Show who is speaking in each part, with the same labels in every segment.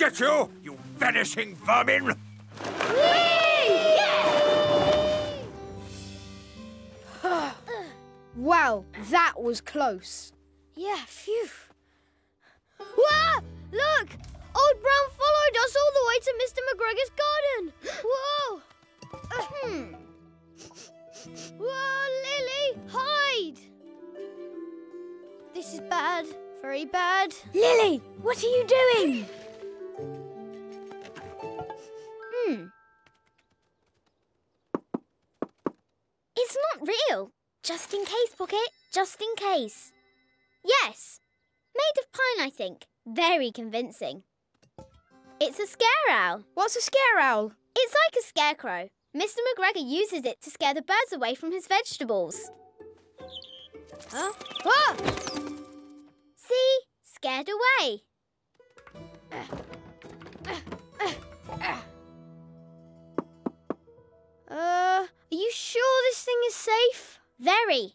Speaker 1: get you, you vanishing vermin!
Speaker 2: Wow, that was close.
Speaker 3: Yeah, phew. Wah! Look! Old Brown followed us all the way to Mr. McGregor's garden. Whoa! Whoa, Lily, hide! This is bad. Very bad.
Speaker 2: Lily, what are you doing?
Speaker 3: Real. Just in case, Pocket. Just in case. Yes. Made of pine, I think. Very convincing. It's a scare owl.
Speaker 2: What's a scare owl?
Speaker 3: It's like a scarecrow. Mr. McGregor uses it to scare the birds away from his vegetables.
Speaker 2: Huh? Ah!
Speaker 3: See? Scared away.
Speaker 2: Sure this thing is safe?
Speaker 3: Very.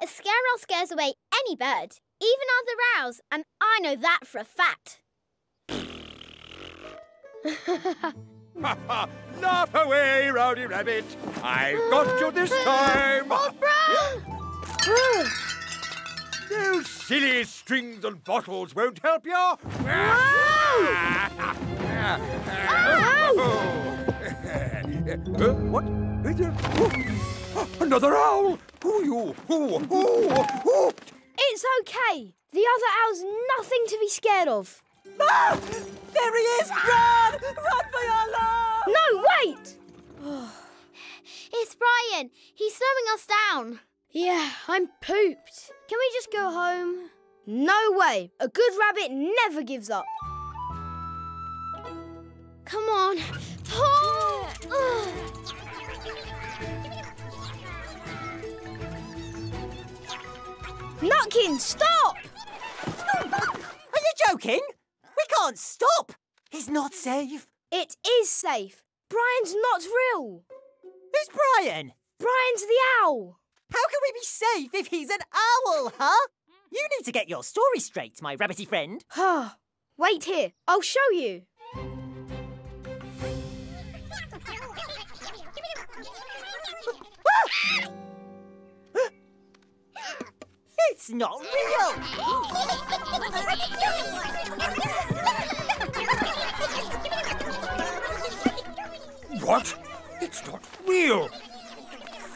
Speaker 3: A scare owl scares away any bird, even other owls, and I know that for a fact.
Speaker 1: Ha ha! Laugh away, Rowdy Rabbit! I've got you this time!
Speaker 3: Brown!
Speaker 1: Those silly strings and bottles won't help you! Uh, what? Another owl! Who you? Who? Who? Who?
Speaker 2: It's okay. The other owl's nothing to be scared of.
Speaker 4: Ah! There he is! Run! Run for your life!
Speaker 2: No, wait!
Speaker 3: It's Brian. He's slowing us down.
Speaker 2: Yeah, I'm pooped. Can we just go home? No way. A good rabbit never gives up.
Speaker 3: Come on. Pull!
Speaker 2: Nutkin, stop!
Speaker 4: Are you joking? We can't stop! He's not safe.
Speaker 2: It is safe. Brian's not real.
Speaker 4: Who's Brian?
Speaker 2: Brian's the owl.
Speaker 4: How can we be safe if he's an owl, huh? You need to get your story straight, my rabbity friend. Huh?
Speaker 2: Wait here. I'll show you.
Speaker 4: It's not real!
Speaker 1: What? It's not real!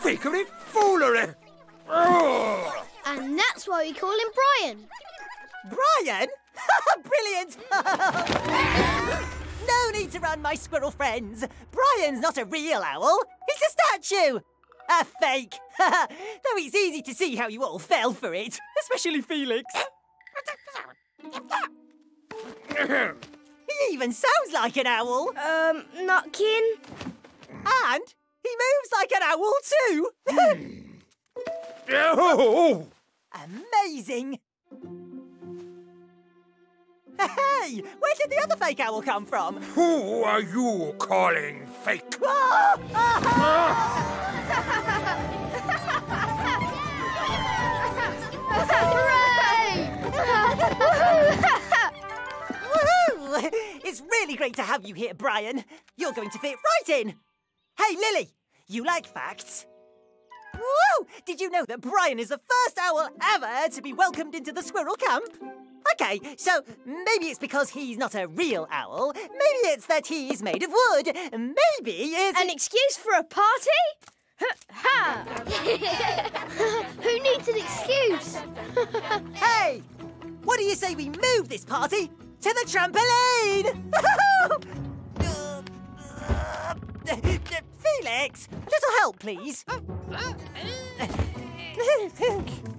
Speaker 1: Fakery foolery! Ugh.
Speaker 3: And that's why we call him Brian.
Speaker 4: Brian? Brilliant! no need to run, my squirrel friends. Brian's not a real owl. He's a statue. A fake. Though it's easy to see how you all fell for it, especially Felix. He even sounds like an owl.
Speaker 2: Um, Nutkin?
Speaker 4: And he moves like an owl too.
Speaker 1: Oh!
Speaker 4: Amazing. Hey, where did the other fake owl come from?
Speaker 1: Who are you calling fake?
Speaker 4: Ah! It's really great to have you here, Brian. You're going to fit right in. Hey, Lily, you like facts? Woo! Did you know that Brian is the first owl ever to be welcomed into the squirrel camp? Okay, so maybe it's because he's not a real owl. Maybe it's that he's made of wood. Maybe it's.
Speaker 2: An excuse for a party? Ha!
Speaker 3: Who needs an excuse?
Speaker 4: Hey! What do you say we move this party to the trampoline? Felix, little help, please.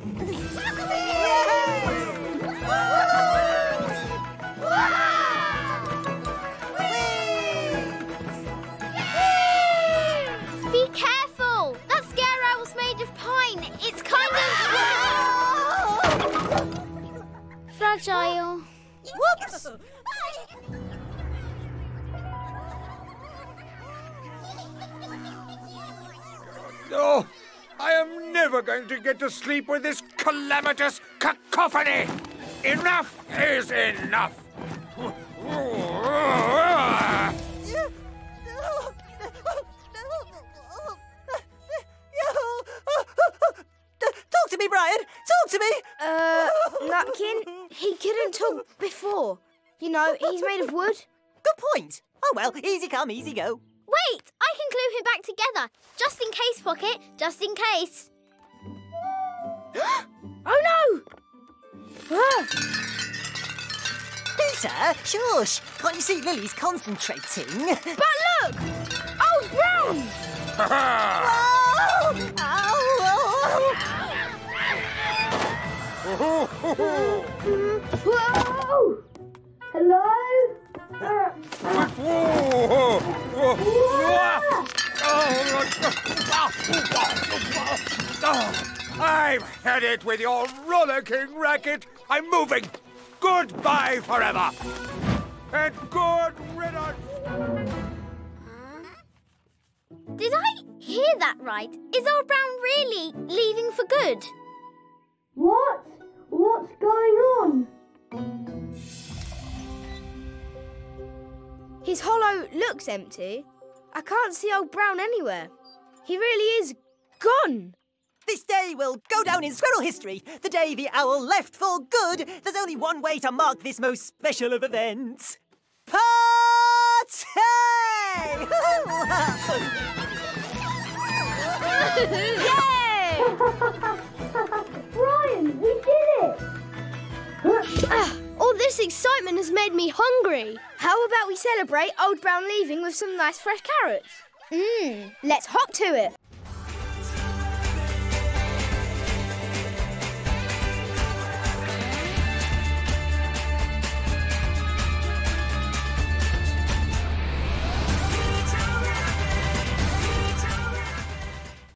Speaker 3: fragile.
Speaker 4: Whoops!
Speaker 1: Oh, I am never going to get to sleep with this calamitous cacophony! Enough is enough!
Speaker 4: Talk to me, Brian. Talk to me.
Speaker 2: Uh, Nutkin, he couldn't talk before. You know, he's made of wood.
Speaker 4: Good point. Oh well, easy come, easy go.
Speaker 3: Wait, I can glue him back together. Just in case, Pocket. Just in case.
Speaker 2: Oh no!
Speaker 4: Peter, shush. Can't you see Lily's concentrating?
Speaker 2: but look! Brown!
Speaker 4: Oh! Ow!
Speaker 2: Whoa! Hello? Uh,
Speaker 1: Whoa! Whoa! Oh, I've had it with your rollicking racket. I'm moving. Goodbye forever. And good riddance.
Speaker 3: Did I hear that right? Is Old Brown really leaving for good?
Speaker 2: what? What's going on? His hollow looks empty. I can't see old Brown anywhere. He really is gone.
Speaker 4: This day will go down in squirrel history. The day the owl left for good. There's only one way to mark this most special of events. Party!
Speaker 2: Yay! this excitement has made me hungry. How about we celebrate Old Brown leaving with some nice fresh carrots? Mmm, let's hop to it.